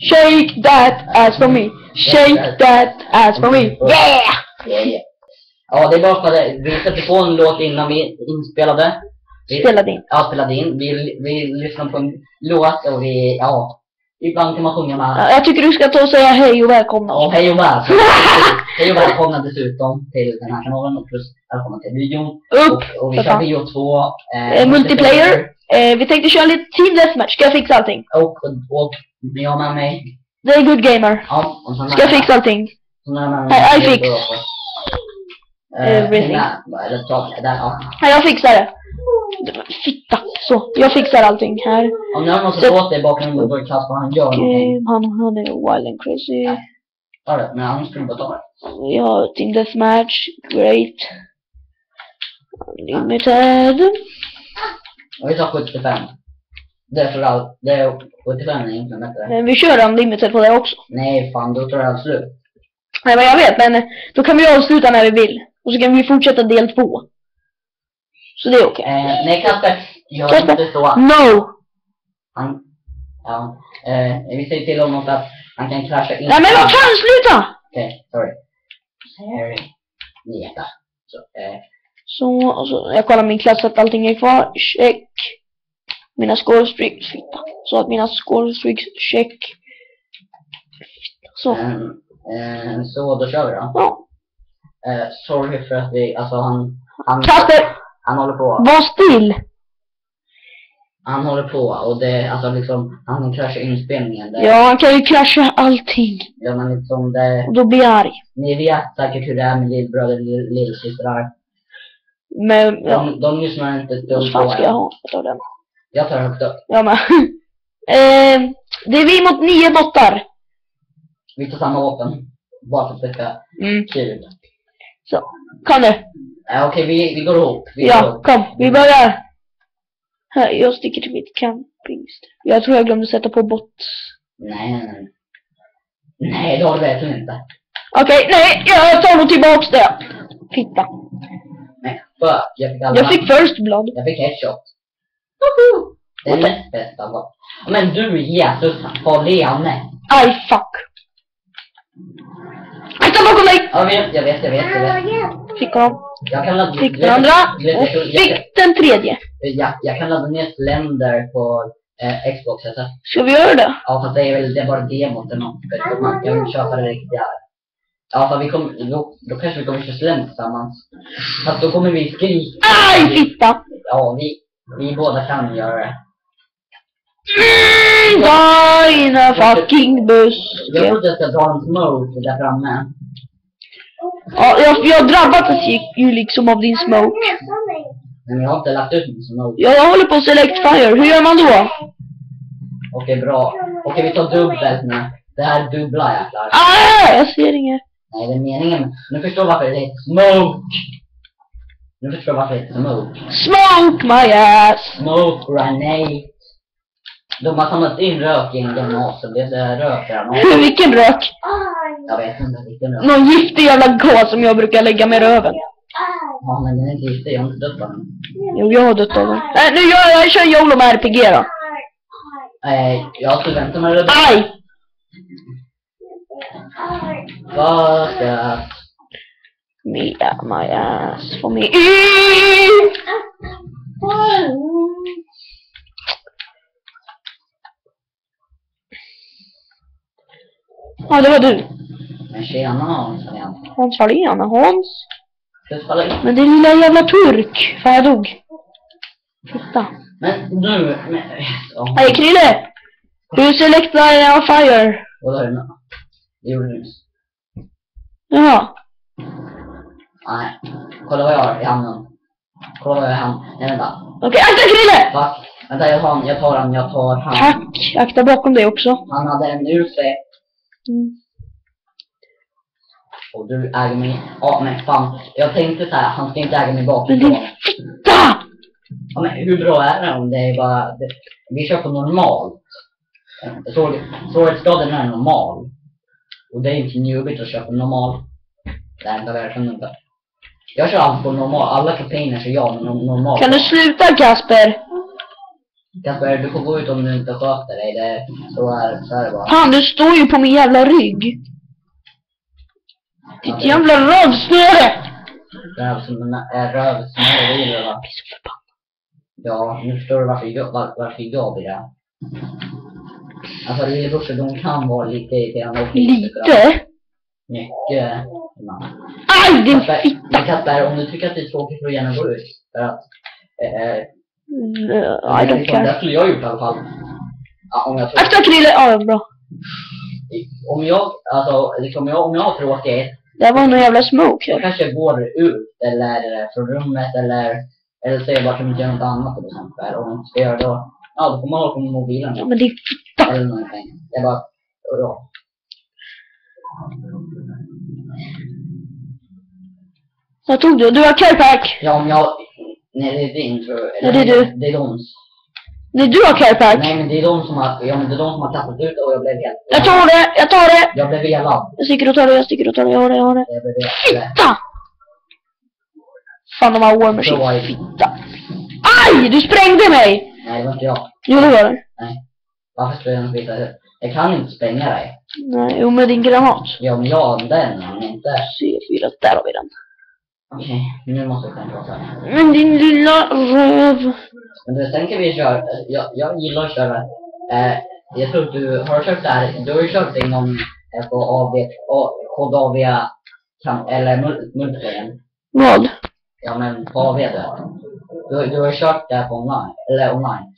Shake that ass for me. Shake that ass for me. Yeah! Yeah. Ja, det att vi sätter på en låt innan vi inspelade. Vi, Spelade in. Ja, spelade in. Vi, vi lyssnade på en låt och vi, ja. Ibland kan man sjunga med. Ja, Jag tycker du ska ta och säga hej och välkomna. Och hej och välkomna. hej och välkomna dessutom till den här kanalen och plus välkomna till videon. Upp! Och, och vi kör video två. Eh, multiplayer. Eh, vi tänkte köra lite team deathmatch. Ska jag fixa allting? Och, och, har med mig. Det är good gamer. Ja, och så Ska jag fixa allting? Nej, I fix. Eh, Everything. Nej, jag fixar det. Fitta. Så, jag fixar allting här. Om någon måste Så- åt dig bakgrunden, då vad han gör någonting. Han, han är wild and crazy. Ja, men annars skulle bara ta det. Ja, team deathmatch. Great. Unlimited. Och vi tar 75. Det är för allt. Det är 75 är egentligen bättre. Men vi kör unlimited på det också. Nej, fan, då tar det allt slut. Nej, men jag vet, men då kan vi avsluta när vi vill. Och så kan vi fortsätta del två. Så det är okej. Eh, nej, Kasper. Gör Kasper. inte så. No! Han... Ja. Eh, vi säger till honom att han kan krascha in. Nej men vad fan, sluta! Okej, sorry. Sorry. Neta. Så, eh, Så, och så, jag kollar min klass att allting är kvar. Check. Mina scorestreaks, fitta. Så att mina scorestreaks, check. Så. ehm, eh, så då kör vi då. Ja. Eh, sorry för att vi, alltså han... Han, Kasper! han håller på. Var still! Han håller på och det, alltså liksom, han kan krascha inspelningen. Det, Ja, han kan ju krascha allting. ja men liksom det, Och då blir jag arg. ni vet säkert hur det är med lillbröder och lill- lillsystrar. Men, ja. De, de lyssnar inte ett dugg på ska jag ha? Jag tar den. Jag tar högt upp. Ja men. eh, det är vi mot nio bottar. Vi tar samma vapen. Bara för att det ska Mm. kul. Så. Kan du? Eh, Okej, vi, vi går ihop. Vi går Ja, ihop. kom. Vi börjar. Här, jag sticker till mitt campingställe. Jag tror jag glömde sätta på bot. Nej, nej, nej. Nej, det har du verkligen inte. Okej, nej, jag tar nog tillbaks det. Fitta. Fuck. Jag fick alla. Jag fick first blood. Jag fick headshot. Det är näst bästa vapen. Men du Jesus, vad lene. Aj, fuck. Akta bakom dig! Jag vet, jag vet, jag vet, jag vet. Fick honom. Jag kan ladda... Fick den andra. Och fick den tredje. jag, jag kan ladda ner Slender på eh, Xbox. Alltså. Ska vi göra det? Ja, fast det är väl det är bara demot eller något. För man kan köpa det riktiga. Ja, för vi kommer... Då, då kanske vi kommer köra Slender tillsammans. Fast då kommer vi skrika. Aj, fitta! Ja, vi, vi båda kan göra det. Mm, in a fucking Jag buske. trodde att jag ska dra en smoke där framme. Ja, jag, jag drabbades ju, liksom av din smoke. Men jag har inte lagt ut min smoke. Ja, jag håller på att select fire. Hur gör man då? Okej, bra. Okej, vi tar dubbelt nu. Det här är dubbla jäklar. Ah, jag ser inget. Nej, det är meningen. Nu förstår jag varför det heter smoke. Nu förstår jag varför det heter smoke. Smoke my ass. Smoke grenade. De har samlat in rök i en så det är rökgranat. Vilken rök. Jag vet inte vilken rök. Någon giftig jävla gas som jag brukar lägga med röven. Ja, men den är inte giftig. Jag har inte dött av den. Jo, jag har dött av den. Äh, nu gör jag, jag kör YOLO med RPG då. Nej, jag skulle vänta med det. Aj! Fuck that. Me, uh, my ass for me. Ja, det var du. Men tjena Hans igen. Hans Fahlén. Hans. Men din lilla jävla turk. Fan, jag dog. Titta. Men nu, men... Ja, Hej, Krille! Du selectar on fire. vadå är? Det gjorde nyss. Jaha. Nej. Kolla vad jag har i handen. Kolla vad jag har i handen. Nej vänta. Okej, akta Krille! Fuck. Vänta jag tar han, jag tar han, jag tar han. Tack. Akta bakom dig också. Han hade en UC. Mm. Och du äger mig. Ja men fan. Jag tänkte så här, han ska inte äga mig Men bakifrån. din fitta! Ja men hur bra är det om det är bara... Det, vi kör på normalt. Så, Svårighetsgraden är normal. Och det är inte newbigt att köra på normal. Det är inte verkligen inte. Jag kör alltid på normal. Alla campaigner kör jag no- normal. Kan du sluta Kasper? Kasper, du får gå ut om du inte sköter dig. Det, så, är, så är det bara. Fan, du står ju på min jävla rygg. Ditt jävla rövsnöre! Rövsnö- Rövsnöre, vad? blir så förbannad. Ja, nu förstår du varför jag, var, varför jag blir det. Alltså lillebrorsor, de kan vara lite irriterande och Lite? Mycket. Aj, din fitta! Kasper, om du tycker att det är tråkigt får du gärna gå ut. För att... Eh, Mm, I don't det care. skulle jag gjort i alla fall. Ja, om jag tror... Akta Krille! Ja, bra. Om jag, alltså, liksom, jag, om jag har tråkigt, Det var någon jävla smoke jag kanske går ut eller från rummet eller, eller säger bara att jag inte gör något annat till exempel. Om jag inte ska göra det då, ja då får man hålla på med mobilen. Ja, men din fitta! Eller någonting. Det bara, ja. Jag tog det. Du har carepack! Ja, om jag, nej det är din tror jag. Ja, det är du. Det är de. Nej, du har carepack! Nej men det är de som har, ja men det är de som har tappat ut och jag blev helt, Jag tar det! Jag tar det! jag blev velad. Jag sticker och tar det, jag sticker och tar det, jag har det, jag har det. Jag blev velad. Fitta! Fan, de har war machine. Var. Fitta. Aj! Du sprängde mig! Nej det var inte jag. Jo, det var det. Varför skulle jag veta det? Jag kan inte spränga dig. Nej, jo, med din granat. Ja men jag den, men inte. C4, där har vi den. Okej, nu måste jag koncentrera mig. Men din lilla röv. Men du, sen kan vi köra, jag, jag gillar att köra, eh, jag tror att du har kört där, du har ju kört inom eh, på AV, A- Kodavia, kam- eller mul- multiplayer. Vad? Ja men på AV du. Du, du har kört där på online, eller online.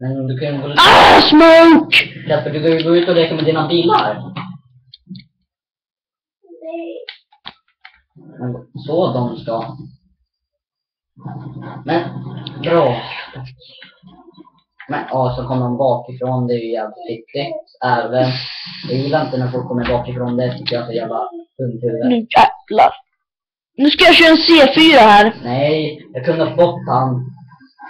Men du kan gå ut, Ah, smoke! Kasper, du kan ju gå ut och leka med dina bilar. Men så de ska. Men, bra. Men, ja, så kommer de bakifrån, det är ju jävligt viktigt. Även, jag gillar inte när folk kommer bakifrån, det tycker jag är så jävla dumt huvud. Nu jävlar. Nu ska jag köra en C4 här. Nej, jag kunde ha fått han.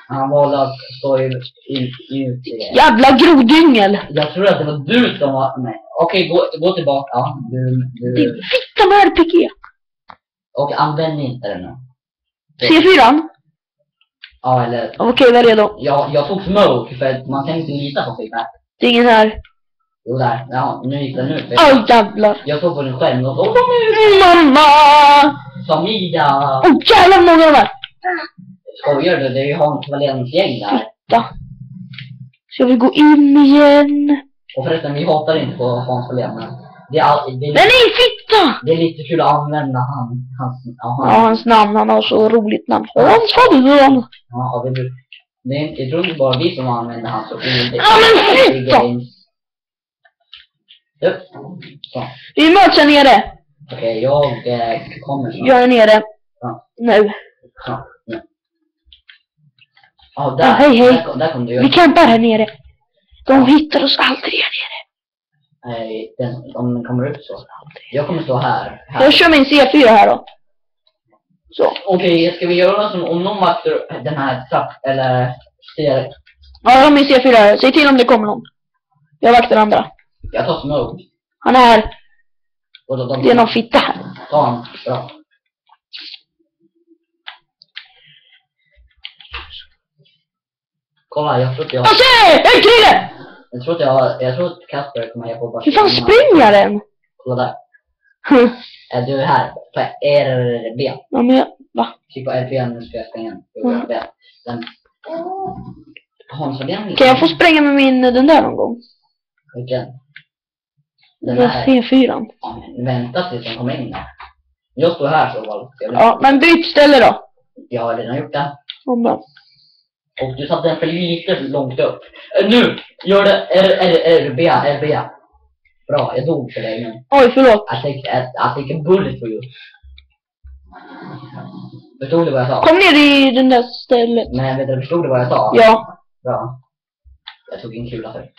Han valde att stå i, i, i. Jävla grodyngel. Jag tror att det var du som var med. Okej, gå, gå tillbaka. Ja, du, Din du. fitta med RPG. Och använd inte den nu. C4? Ja, eller. Okej, var redo. Ja, jag tog smoke för att man kan inte lita på sig själv. Det är ingen här. Jo, där. Ja, nu gick den ut. Aj, jävlar. Jag såg på din skärm och så. Mamma! Samida! Åh, jävlar vad många de är. Skojar du? Det är ju Hans Wallens gäng där. Fitta. Ska vi gå in igen? Och förresten, vi hatar inte på Hans Wallén. men Det är, all, det, är, Men nej, fitta! det är lite kul att använda han, hans, ja, Ja, han, hans namn. Han har så roligt namn. Hans faderland. ja, blir- det är, jag tror inte bara vi som använder hans ord. Ja, men. Ja, så. Vi möts här nere. Okej, jag eh, kommer snart. Jag är nere. Ja. Nu. Ja, ja. Där, Ja, hej, hej. Där, kom- där kom du. Vi campar här nere. De hittar oss aldrig här nere. Nej, den, om den kommer upp så. Jag kommer stå här. här. Jag kör min C4 här då. Så. Okej, ska vi göra som om någon vaktar den här trapp, eller ser, Ja, jag har min C4 här. Säg till om det kommer någon. Jag vaktar andra. jag tar smoke. Han är här. De, Det är någon fitta här. Ta han, bra. Kolla, jag tror att jag, Jag ser! En krille! jag tror att jag, jag tror att Kasper kommer heja på Hur fan springer den? Kolla där. Är du här? På RB. Ja, men jag... Va? Tryck på RB nu ska jag springa. Mm. RB. Den. Hans, den Kan jag få spränga med min den där någon gång? Vilken? Den här. C4. Ja, men vänta tills den kommer in där. Jag står här så. Jag, vill- Ja, men byt ställe då. jag har redan gjort det. Ja, bra. Och du satte den för lite långt upp. Eh, Nu! Gör det R, R, RB, RB. Bra, jag dog för dig nu. Oj, förlåt. I take, I, I a bullet for you. Förstod du vad jag sa? Kom ner i den där stället. Men vet du, förstod du vad jag sa? Ja. Bra. Jag tog en kula för.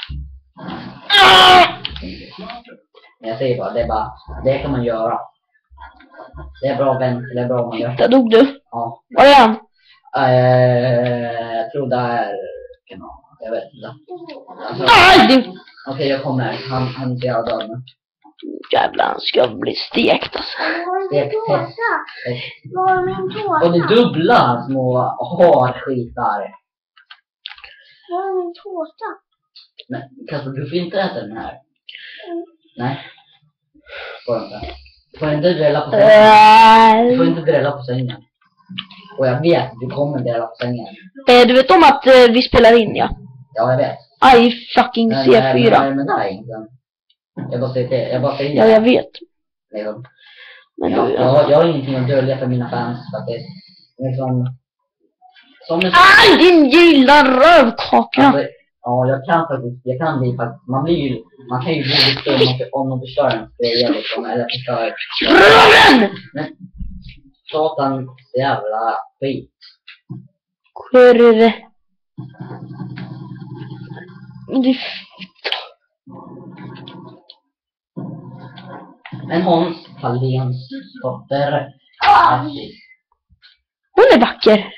Ah! Men jag säger bara, det är bara, det kan man göra. Det är bra vän, det är bra om man gör. Där dog du. Ja. Var är han? Eh, jag tror det är, jag vet inte. Alltså. Okej, jag kommer. Han, han är så jävla död nu. Jävlar, han ska bli stekt alltså. Eh, Var är min tårta? Och det dubbla små harskitar. Var är min tårta? Men Kasper, du får inte äta den här. Nej. Får inte. Du får inte drälla på sängen. Du får inte drälla på sängen. Och jag vet att du kommer drälla på sängen. eh, du vet om att eh, vi spelar in ja? Ja, jag vet. Aj, fucking Men, men, C4. men, men där egentligen. Jag bara säger till, jag bara säger Ja, jag vet. liksom. Men Ja, du, jag, jag har ingenting att dölja för mina fans faktiskt. Liksom, som en Aj, din gilla rövkaka! Alltså, ja, jag kan faktiskt, jag kan bli faktiskt, man blir ju, man kan ju bli lite om- de förstör ens grejer liksom, eller förstör, Röven! men satans jävla skit. Men det... Men Hans Halléns dotter, Ashley, Hon är vacker.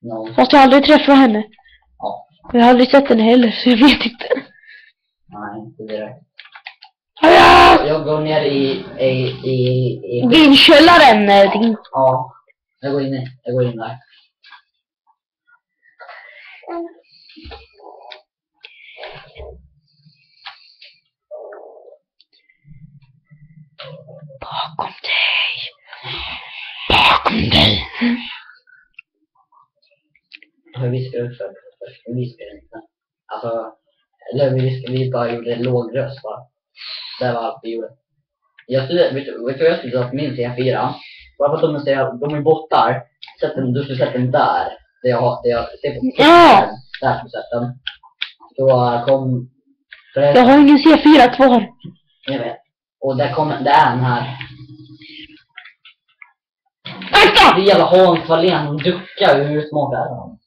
no, Fast jag har aldrig träffat henne. ja, jag har aldrig sett henne heller, så jag vet inte. nej, inte direkt. Jag går ner i, i, i, i, Vinkällaren, eh, din... ja, jag går in, jag går in där. Bakom dig. Bakom dig. Jag ut för först, jag viskar inte. Alltså, eller vi, vi bara gjorde låg röst bara. Det var allt vi gjorde. Jag skulle, vet du vet du vad jag skulle på min C4? Bara för att de säger, de är bottar. Sätt den, du skulle sätta den där. Där jag har, där jag ser på Ja. Där skulle sätta den. Så äh, kom, för Jag har ingen C4 kvar. jag vet. Och där kom, det är den här. Akta! Det är jävla Hans Wallén, hon duckar hur smart är han?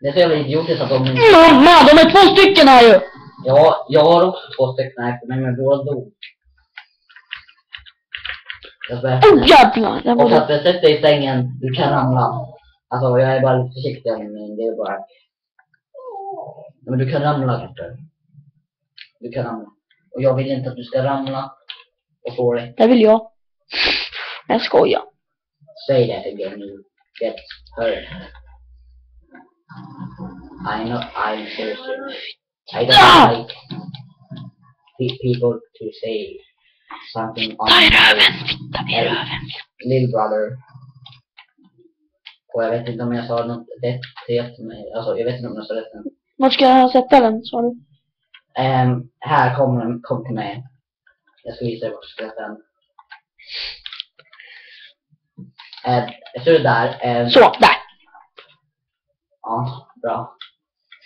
Det är så jävla idiotiskt att de Mamma, de är två stycken här ju! Ja, jag har också två stycken mig, men båda dog. Jag. Oh jävlar! Det Och att sätt dig i sängen, du kan ramla. Alltså jag är bara lite försiktig med min, det är bara... Men du kan ramla Kasper. Du kan ramla. Och jag vill inte att du ska ramla och få dig. Det vill jag. Jag skojar. Säg det again, you get hurt. I know, I'm serious. I don't Ah! like pe- people to say something on Ta i my röven, fitta i röven. little brother. Och jag vet inte om jag sa något rätt till mig. Alltså jag vet inte om jag sa rätt. Var ska jag sätta den, sa du? Um, här kommer den, kom till mig. Jag ska visa dig vart jag ska sätta den. Uh, så det där. eh, Så, där. Ja, bra.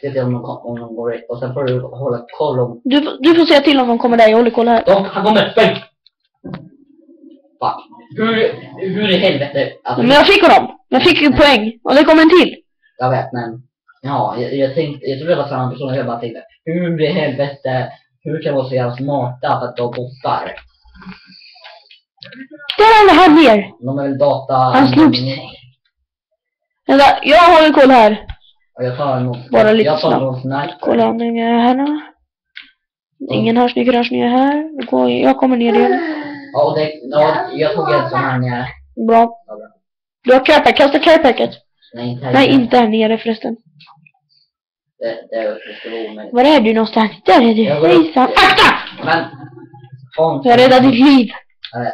Se om de, om de går ut. Och sen får du hålla koll om... Du, du får säga till om de kommer där, jag håller koll här. De, han kommer! Spring! Fuck. Hur, hur i helvete? Alltså, Men jag fick honom. Jag fick ju poäng. Och det kom en till. Jag vet, men... Ja, jag, jag tänkte... Jag trodde det var samma person. Jag bara tänkte, hur i helvete... Hur kan de vara så jävla smarta för att de bottar? Där är han ner. De är väl data... Han slog sig. Vänta, jag håller koll här. Jag tar något... Bara lite Jag tar snabbt. något sniper. Kolla om ingen är här nu. Ingen här, snygg här, snygg här. Då går- Jag kommer ner igen. Ja, det, ja, jag tog en sån här nere. Bra. Du har carepack, kasta carepacket. Nej, inte här. Nej, inte här nere förresten. Det, det, det vara omöjligt. Var är du någonstans? Där är du. Hejsan. Akta! Men... Hans... Jag räddade ditt liv. Vet.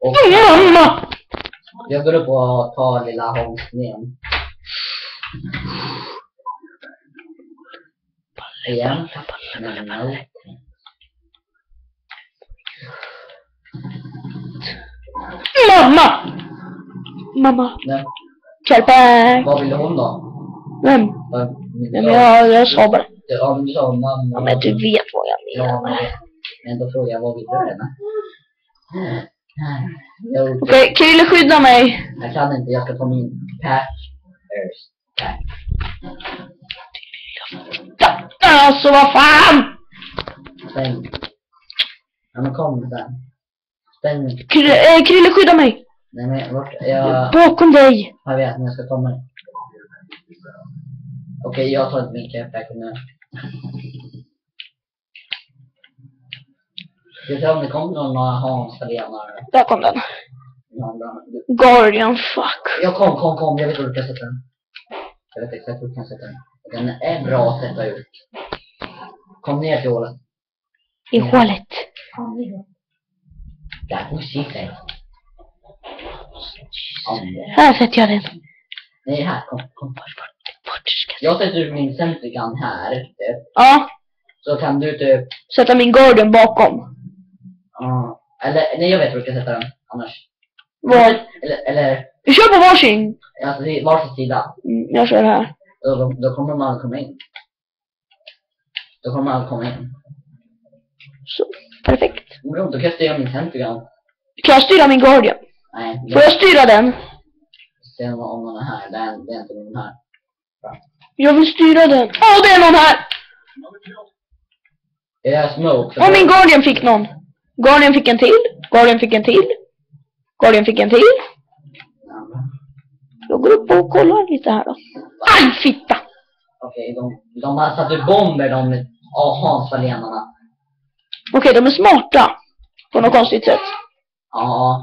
Och jag går upp och tar lilla Hans igen. Igen. Men no. Mamma! Mamma. Carepack. vad ville hon då? Vem? Vad- Nej, men jag, jag sa bara. Ja, men du sa mamma. Ja, men du vet vad jag Ja, menar. men, men då frågar jag vad vill du henne? Okej, Krille skydda mig. jag kan inte. Jag ska ta min patch. Alltså vad fan! Stäng. Ja, men kom sen. Stäng. Krille, eh, Krille skydda mig. Nej, men vart? Jag... Bakom dig. Jag vet, men jag ska ta mig. Okej, jag tar ett min capeback nu. Vi se om det kommer några Hans Halenar. Där kom den. någon. Guardian, fuck. Ja, kom, kom, kom. Jag vet hur du kan sätta den. Jag vet exakt hur du kan sätta den. Den är bra att sätta ut. Kom ner till hålet. I hålet. Där. Ja, det- Här sätter jag den. Nej, här. Kom, kom. Vart ska jag... Jag sätter ut min Centrican här. typ. Ja, Så kan du typ... sätta min Guardian bakom. ja, eller, nej jag vet hur du ska sätta den. Annars. Var? Eller, eller Vi kör på varsin. alltså det är varsin sida. Mm, jag kör här. Då, då, kommer man aldrig komma in. Då kommer man aldrig komma in. Så, perfekt. Bro, då kan jag styra min Centrican. Kan jag styra min Guardian? Nej, Får jag styra den? Se om någon är här. Det är, det är inte någon här. Jag vill styra den. Åh, det är någon här! Är det här smoke? Och min Guardian fick någon. Guardian fick en till. Guardian fick en till. Guardian fick en till. Jag går upp och kollar lite här då. Aj, fitta! Okej, de, de har satt ut bomber de av Hans-Wallenarna. Okej, de är smarta. På något konstigt sätt. Ja,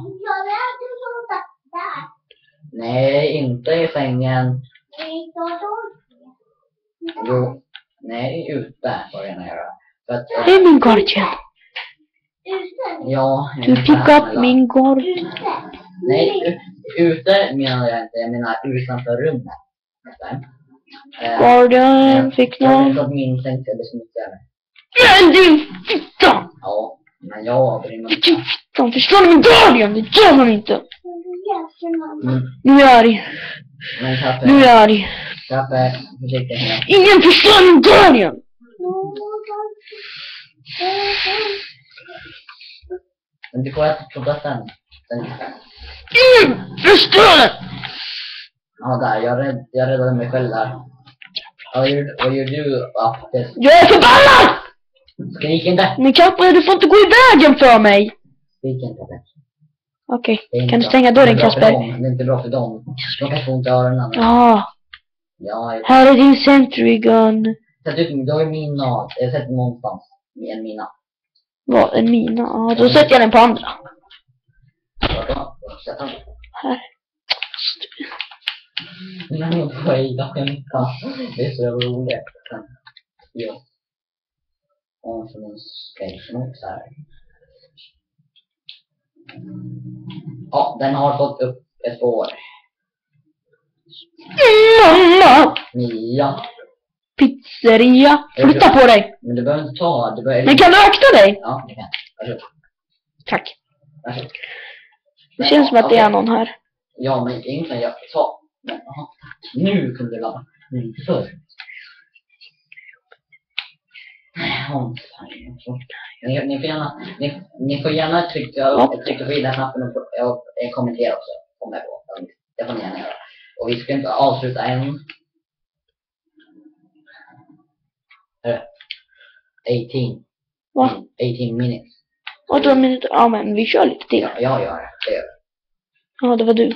nej, inte i sängen. Jo, nej, ute får jag gärna göra. Det är min Guardian. Ja, Du pick up mellan- min Guardian. Nej, ute menar jag inte. Jag menar utanför rummet. Nästan. Eh, Guardian fick Jag någon. att min säng ska bli smutsigare. Men din fitta! Ja, men jag bryr mig inte. fitta! Förstår ni min Guardian? Det gör man inte. Mm, Nu är jag arg. men Nu är jag arg. Kappe, försiktigt här. Ingen förstår min Guardian! Men du får äta choklad sen. förstår den! Ja, där. Jag, rädd, jag räddade mig själv där. Vad gör, vad gör du, Appes? Jag är förbannad! Skrik inte! Men Kappa, du får inte gå i vägen för mig! Skrik inte. Okej, inte kan du stänga dörren Kasper? Det är inte bra för dem. De kan få ont i öronen. Ja, Ja, här är din sentry gun. sätt ut, du har ju mina. Jag sätter någonstans. En mina. Vad, en mina? Ja, då sätter jag den på andra. Ja. Här. Nej, skejda skämta. Det är så roligt. Ja. Och så en skejsnox här. Ja, den har fått upp ett spår. Mamma! Nia. Pizzeria. Flytta på dig! Men du behöver inte ta, du behöver... Men kan du akta dig? Ja, det kan jag. Varsågod. Tack. Varsågod. Det känns som att det är någon här. Ja, men egentligen, jag. Men, aha. Nu kunde det vara. Men inte förr. Ja. Ni, ni, får gärna, ni, ni får gärna trycka, trycka på gilla-knappen och, och, och kommentera också. Om jag på. Det får ni gärna göra. Och vi ska inte avsluta än. Eh, 18. Va? 18 minutes. Och då minuter. Ja men vi kör lite till. Ja, jag gör det. Det gör jag. Ja, det var du.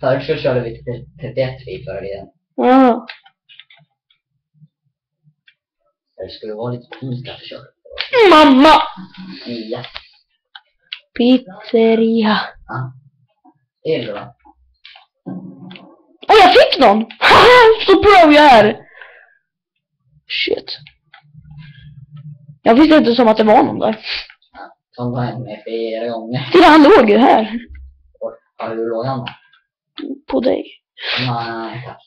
Förut så körde vi till 31 vi förra tiden. Ja. Det skulle vara lite fint att köra. Mamma! Ja. Pizzeria. ja. Det är bra. Åh, jag fick någon! Så bra jag är! Shit. Jag visste inte som att det var någon där. Som var hem med flera gånger. Titta, han låg ju här. Ja, hur låg han då? På dig. Nej, tack.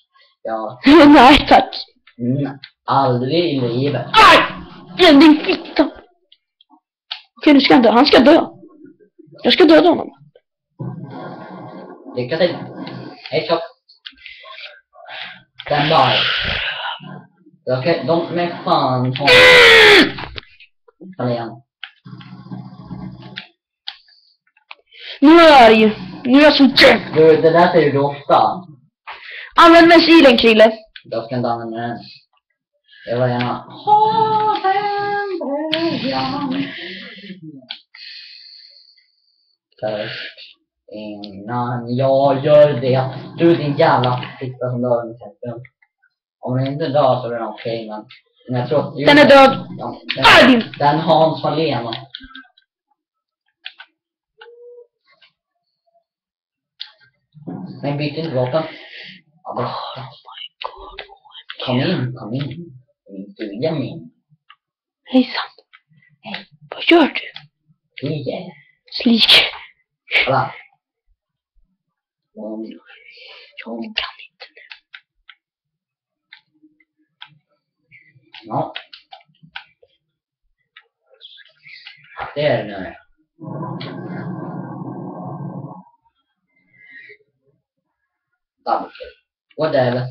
Ja, Nej tack. mm, aldrig i livet. Aj! Din fitta! Okej, du ska inte. Han ska dö. Jag ska döda honom. Lycka till. Hej. Stand by. Jag ska, de, men fan. Kom Kom igen. Nu är jag arg. Nu är jag så jävla... Du, det där säger du ofta. Använd missilen, Krille. Jag ska inte använda den. Jag vill gärna ha den tröjan. Först innan jag gör det. Du din jävla fitta som dör i centrum. Om den inte dör så är den okej men. Men jag tror att... Den är död. Den, din... den Hans Wallén. Nej, byt inte vapen. Ja, bra. Kom in, kom in. Min stuga min. Hejsan. Vad gör du? Tio. Slik. Kolla. Mm. Jag kan inte nu. Ja. Det är det nu. Kill. Whatever.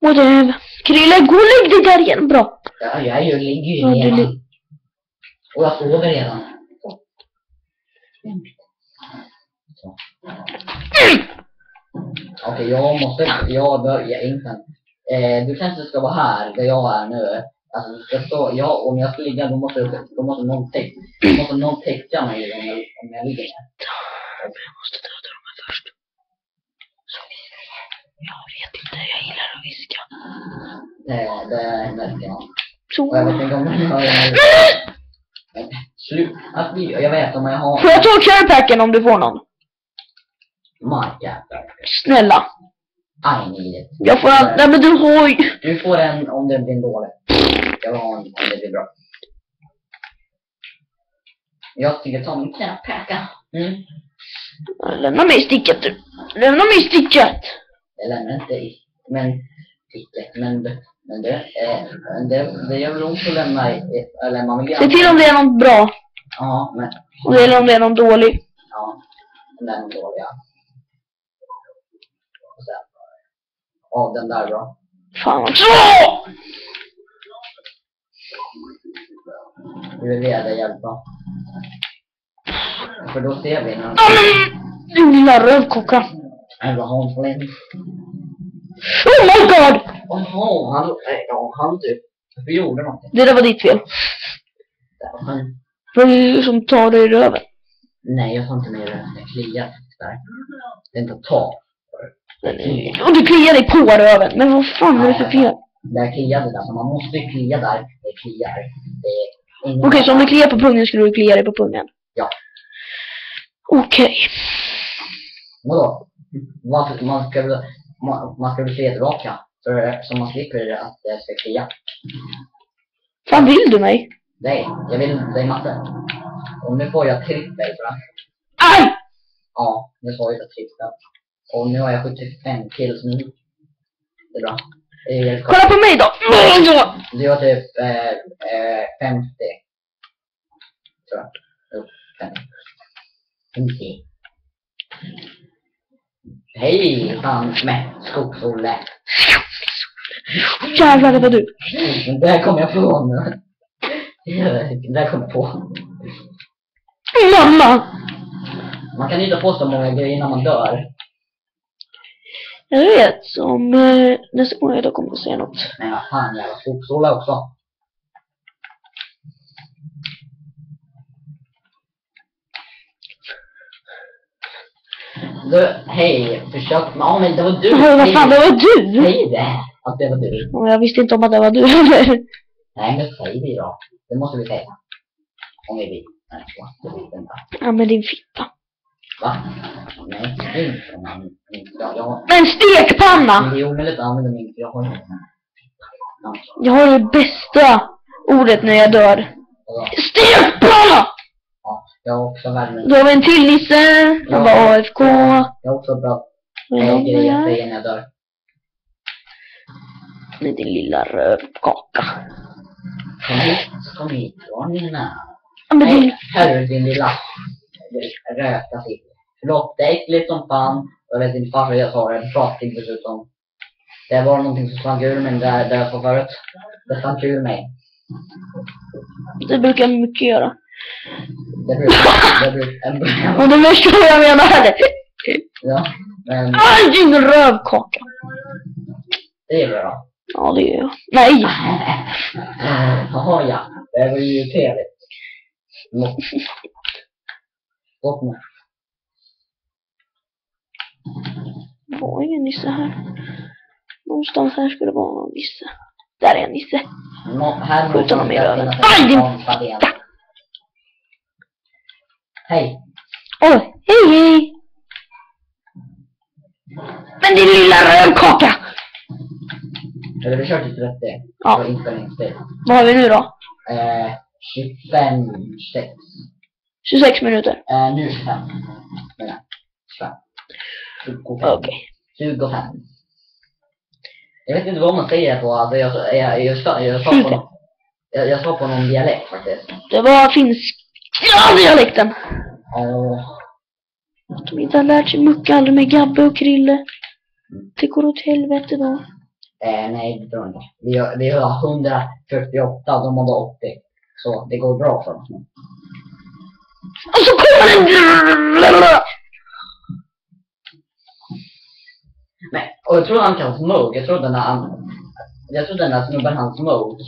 Whatever. Krille, gå och lägg dig där igen. Bra. Ja, jag ju, ligger ju Ja, du redan. lig- Och jag sover redan. Så. Okej, jag måste, jag börjar inte. Eh, du kanske ska vara här, där jag är nu. Alltså, du ska stå, jag, om jag ska ligga, då måste, då måste någon täcka, då måste någon täcka mig om jag, om jag ligger här. Jag måste döda dem här först. Så. Jag vet inte, jag gillar att viska. Det, det märker jag. Så. Och jag vet inte om jag hör mig. Slut. Alltså, jag vet om jag har... Får jag ta carepacken om du får någon? Marka. Snälla. I need it. Jag får en... Nej men du har ju... Du får en om det blir dåligt. Jag vill ha en om det blir bra. Jag tycker ta min knäppäka. Mm. Lämna mig i sticket du. Lämna mig i sticket. Jag lämnar inte i, men, sticket. Men, det- men det, eh, det, det gör väl ont att lämna i, eller man vill Se till om det är något bra. Ja, men, Och eller om det är något dålig. ja. Den där är dåliga. Och sen, ja den där är bra. Fan. Det är det, det är bra. För då ser vi när Din lilla rövkocka. Eller Hans Lind. Oh my god! Jaha, han, nej, ja, han typ, vi gjorde någonting. Det där var ditt fel. Han, Det var du som tar dig i röven. nej, jag sa inte mer än det kliar där. Det är inte att ta. Och du kliar dig på röven. Men vad fan är det för fel? Där kliade där, så man måste klia där. Det kliar. Det Okej, så om du kliar på pungen skulle du klia dig på pungen? Ja. Okej. Vadå? Varför, man ska man, man ska klia tillbaka. För, så man slipper att det ska klia. Fan vill du mig? Nej, jag vill dig matte. Och nu får jag trippel va? Aj! Ja, nu får jag trippel. Och nu har jag 75 kills nu. Det är bra. Det Kolla på mig då! Du har typ eh, eh, 50. Tror jag. Jo, 50. 50. Hej, fan med skogsolle. Jävlar, det var du. Där kom jag på nu. Där kom jag på. Mamma! Man kan inte få så många grejer när man dör. Jag vet, om eh, nästa gång jag då kommer att säga något. Men vad fan, jävla skogsolle också. Du, hej, försök. Ja men det var du. Jaha, vad fan, det var du! Säg det! Att det var du. Och jag visste inte om att det var du heller. Nej men säg det då. Det måste vi säga. Om vi vill. Nej, så. Det vill vi inte. Ja, men din fitta. Va? Nej, inte man. Jag, jag, Men stekpanna! det är omöjligt att använda min, för jag har inte Ja, Jag har det bästa ordet när jag dör. Stekpanna! Ja, jag har också värme. Då har vi en till Nisse. Han var AFK. Jag har också bra Vad eh, är grejer när jag dör. Med din lilla rövkaka. Kom hit, kom hit. Var din... Nej, hörru din lilla röka till. Förlåt, det är äckligt som fan. Jag vet inte varför jag sa det. Pratig dessutom. Det var någonting som slank ur mig där, där jag sa förut. Det slank ur mig. Det brukar jag mycket göra. Det brukar, det brukar, Och du förstår vad jag menar. ja. Men Aj, din rövkaka. det är bra. Ja, det gör jag. Nej! Jaha ja, det var ju trevligt. Gott nu. Det var ingen Nisse här. Någonstans här skulle det vara en Nisse. Där är en Nisse. Nå, här Skjut honom i röven. Aj, en din Hej. Oj, hej hej! Men din lilla rövkaka! Eller vi kör till 30. Ja. Vad har vi nu då? Eh, 25, 6. 26 minuter. Eh, nu 25. Menar jag. 25. 25. Okej. 25. Jag vet inte vad man säger på, alltså jag, jag, jag, jag, jag, sa på, 25. jag, jag sa på någon dialekt faktiskt. Det var finsk... Ja, dialekten! Åh, De inte har lärt sig mucka aldrig med Gabbe och Krille. Det går åt helvete då. eh, nej det tror jag inte. Vi har, vi har 148, de har bara 80. Så det går bra för oss nu. Och så kommer den! Men, och jag tror han kan smoke, jag tror den där, jag tror den där snubben han smoke.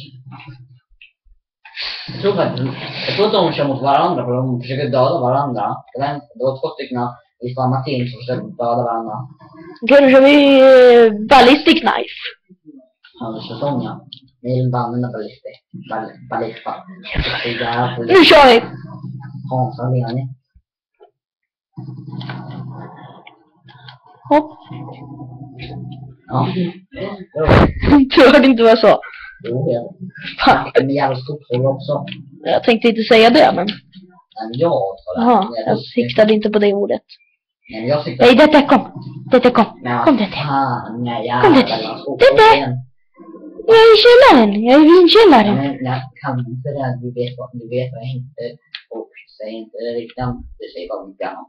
Jag tror faktiskt, jag tror att de kör mot varandra för de försöker döda varandra. Det var, det två stycken i samma team som försökte döda varandra. Okej, då kör vi eh, ballistic knife. Under säsongen. Ni vill inte använda ballistik. Ball, ballista. Det Nu kör vi! Hans och Leni. Hopp. Ja. Du hörde inte vad jag sa. Jo, jag En jävla skogshugg också. jag tänkte inte säga det, men... Men jag sa det. Jaha, Jag jag siktade inte på det ordet. Men jag tyckte... Nej, detta kom! Detta kom! Men Kom detta! fan, nej Kom jävla det. skogshugg Det där. igen. Jag är i källaren! Jag är i vinkällaren! men jag kan inte det. Du vet vad, du vet vad jag inte... Och säg inte det riktigt. Du säger bara mycket annat.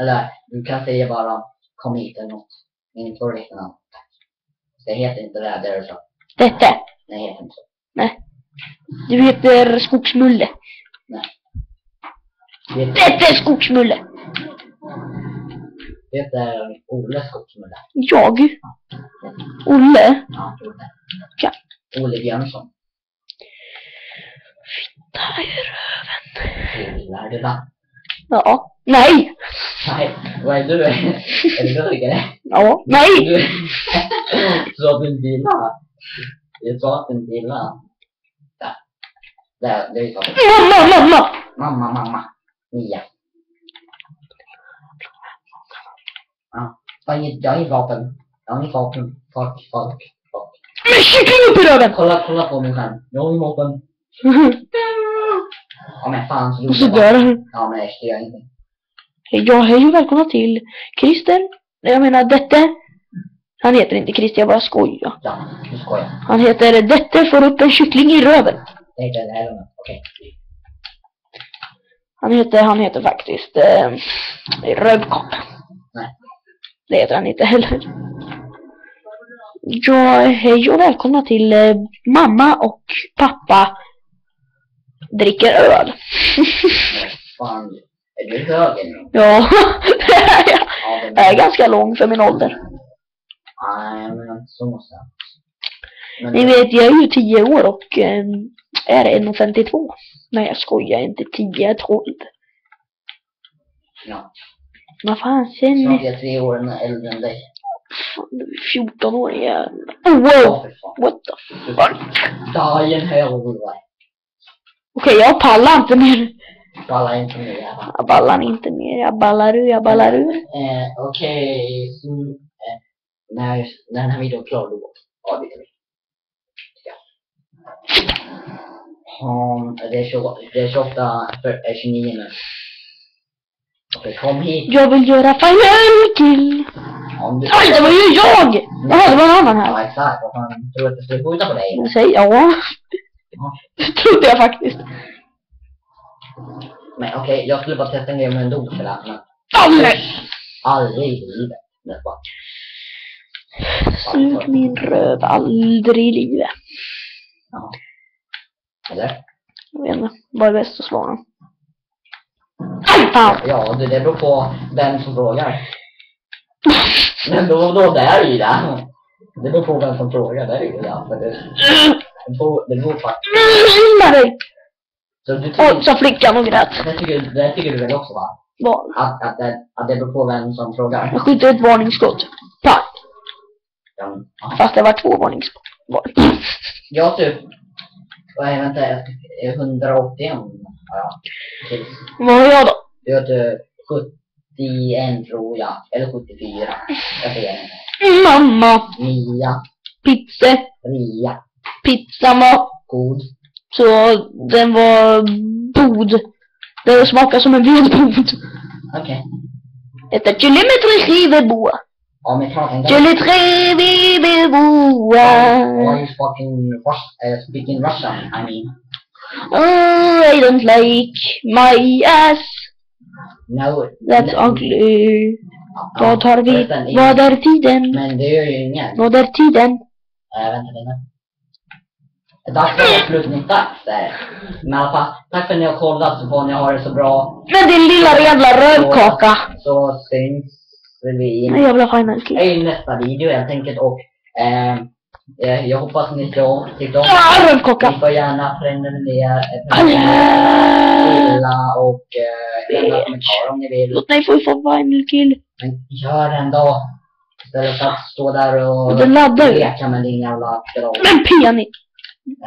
Eller, du kan säga bara kom hit eller något. Men inte vad riktigt annat. Det heter inte det, det är så. Detta! Det heter inte så. Du heter Skogsmulle. Detta är Skogsmulle! det heter Olle Skogsmulle. Jag? Olle? Ja, Olle. Ja. Olle Björnsson. Där är röven. Gillar du det? Ja. Nej! Nej, vad är du? Är du burgare? Ja. Nej! Du sa att du inte gillar. Jag sa att du inte gillar. Där. Där, det är så. Mamma, mamma! Mamma, mamma. Mia. Ja. Jag har inget, jag har inget vapen. Jag har inget vapen. Fuck, fuck, fuck. Med kyckling upp i röven! Kolla, kolla på min skärm. Jag har inget vapen. Ja men fan så gjorde jag. han. Ja men det gör ingenting. Hej, ja, hej och välkomna till Christer. Jag menar Dette. Han heter inte Christer, jag bara skojar. Ja, du skojar. Han heter Dette får upp en kyckling i röven. Det är inte det heller men okej. Han heter, han heter faktiskt eh, Rövkaka. Nej. Det heter han inte heller. Ja, hej och välkomna till eh, mamma och pappa dricker öl. Fan, är du höger nu? ja, det är jag. Jag är ganska lång för min ålder. Nej, men så måste jag. Men Ni vet, jag är ju 10 år och eh, är 1,52. Nej, jag skojar inte. 10, jag är 12. Ja. Vad fan, Snart sen är jag tre år äldre än dig. fan, du är 14 år igen. Oh, wow! What the fuck? Hell, boy. Okej, jag pallar inte mer. Balla inte jävlar. Jag ballar inte mer. Jag ballar ur, jag ballar ur. Eh, okej, så... När, när den här videon är klar, då avbryter vi. Ja. Um, det, är 20, det är 28, för, eh, 29 nu. Okej, kom hit. Jag vill göra final kill. Om du... Aj, det var ju jag! Jaha, det var en annan här. Ja, exakt. Vad fan, tror du att jag skulle skjuta på dig? Säg ja. Det trodde jag faktiskt. Men okej, jag skulle bara testa en grej med en dos här, men Aldrig! aldrig i livet. Men. Sug min röv aldrig i livet. Ja. Eller? Jag vet inte. Vad är bäst att svara? Aj, fan! Ja, det, det beror på vem som frågar. Men då, då det är ju det. Det beror på vem som frågar, det är ju det. För det, det, beror, det beror att... Dig! Så du tycker, sa flickan och grät. det, tycker, det tycker du väl också va? Vad? Att, att, det, att det beror på vem som frågar? Jag skjuter ett varningsskott. Pang! Ja. ja. Fast det var två. Var- Jag typ... Är vänta, jag är 181 har jag. Precis. Vad har jag då? Du har typ 71 tror jag. Eller 74. Jag säger inte. mamma. Mia. Pizza. Ria. Pizzan var God. så den var bod. Den smakade som en vedbod. Okej. Detta kilometer skiveboa. Ja, men klart inte. Kilometer Why skiveboa. are you speaking, Rus- uh, speaking Russian? I mean. Oh, I don't like my ass. No. That's no. ugly. Ja, Vad tar vi? förresten, Vad är tiden? Men det gör ju inget. Vad är tiden? Äh, vänta är dags för avslutningsdags där. Men i alla fall, tack för att ni har kollat så får ni ha det så bra. Men din lilla jävla rövkaka. Så syns vi En jävla final kill. i nästa video helt enkelt och eh, eh, jag hoppas ni tyckte om, tyckte om Ah, Ni rövkaka! får gärna prenumerera, eh, prenumerera gilla och eh, lämna kommentarer om ni vill. Låt mig få final kill. Men gör det ändå. Istället för att stå där och leka med din jävla krav. Men Penny!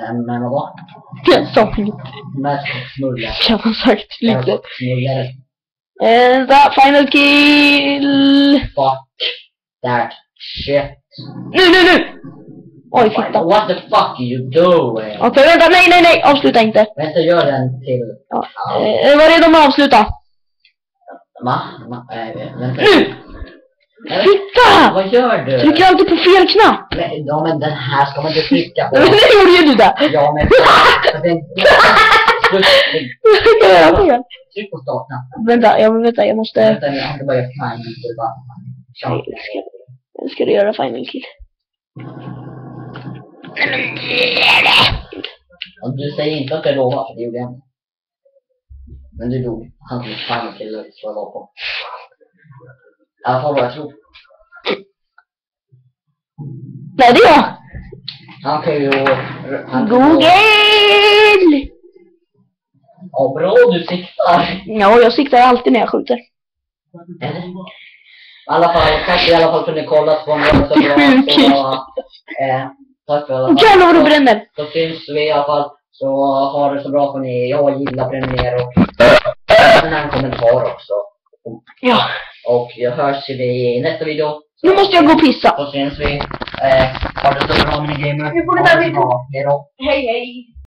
Eh, Men vadå? Jag sa inget. Med smuggler. Jag har sagt lite. Smuggler. Eh, där, final kill! Fuck that shit. Nu, nu, nu! Oj, fitta. What the fuck are you doing? Okej, vänta, nej, nej, nej, avsluta inte. Vänta, gör den till... Ja. Eh, var redo med att avsluta. Va? Va? Äh, vänta. Nu! Fitta! Vad gör du? Trycker alltid på fel knapp. Men, ja, men den här ska man inte trycka på. Nu gjorde ju du det. Ja, men... den, Göra tryck på startknappen. Vänta, jag, vänta, jag måste... Vänta, jag inte bara time. Det är bara... Nej, jag ska, jag ska göra final kill. Och du säger inte att jag lovar, för det gjorde jag. Men du dog. Han tog final kill så jag var på. I alla fall vad jag tror. Nej, det är jag. Han kan ju- Google! Ja, bra du siktar. Ja, jag siktar alltid när jag skjuter. I alla fall, tack i alla fall för att ni kollat på mig. Så bra. Sjukt. Så, eh, tack för alla fall. Jävlar vad du bränner! Så syns vi i alla fall. Så ha det så bra får ni. Jag gillar prenumerera och lämna en kommentar också. Ja. Och jag hörs i nästa video. Nu måste jag gå och pissa. Så syns vi. Eh, ha det så bra minigamer. Nu får ni ta så. Hej, hej.